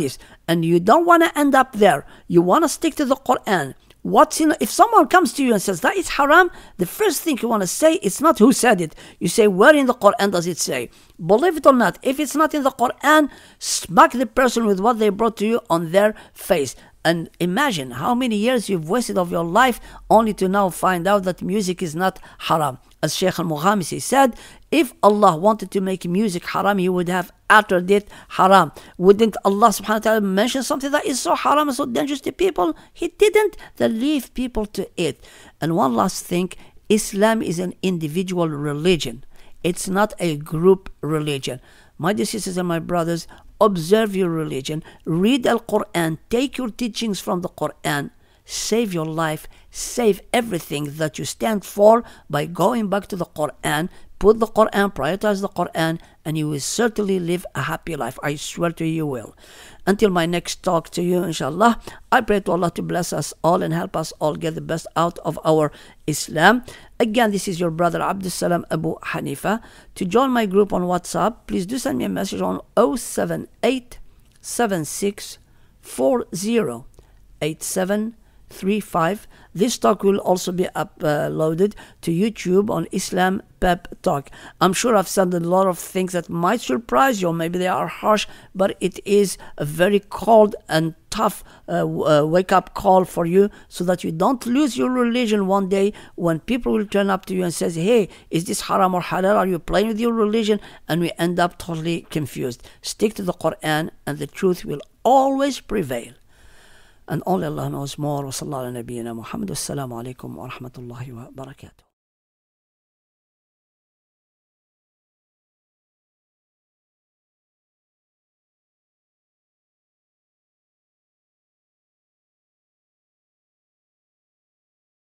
and you don't want to end up there. You want to stick to the Quran. What's in if someone comes to you and says that is haram, the first thing you want to say it's not who said it. You say where in the Quran does it say? Believe it or not, if it's not in the Quran, smack the person with what they brought to you on their face. And imagine how many years you've wasted of your life only to now find out that music is not haram. As Shaykh al-Mughamisi said, if Allah wanted to make music haram, He would have uttered it haram. Wouldn't Allah subhanahu wa ta'ala mention something that is so haram and so dangerous to people? He didn't. Then leave people to it. And one last thing, Islam is an individual religion. It's not a group religion. My dear sisters and my brothers, observe your religion, read Al Quran, take your teachings from the Quran, save your life, save everything that you stand for by going back to the Quran, put the Quran, prioritize the Quran, and you will certainly live a happy life. I swear to you, you will. Until my next talk to you, inshallah, I pray to Allah to bless us all and help us all get the best out of our Islam. Again, this is your brother Abdul Salam Abu Hanifa. To join my group on WhatsApp, please do send me a message on 078 76 40 87 35. This talk will also be uploaded to YouTube on Islam Pep Talk. I'm sure I've said a lot of things that might surprise you, maybe they are harsh, but it is a very cold and tough uh, uh, wake up call for you so that you don't lose your religion one day when people will turn up to you and says hey is this haram or halal are you playing with your religion and we end up totally confused stick to the quran and the truth will always prevail and all Allah knows more. Wa sallallahu ala nabiyyina Muhammad. Wa rahmatullahi wa barakatuh.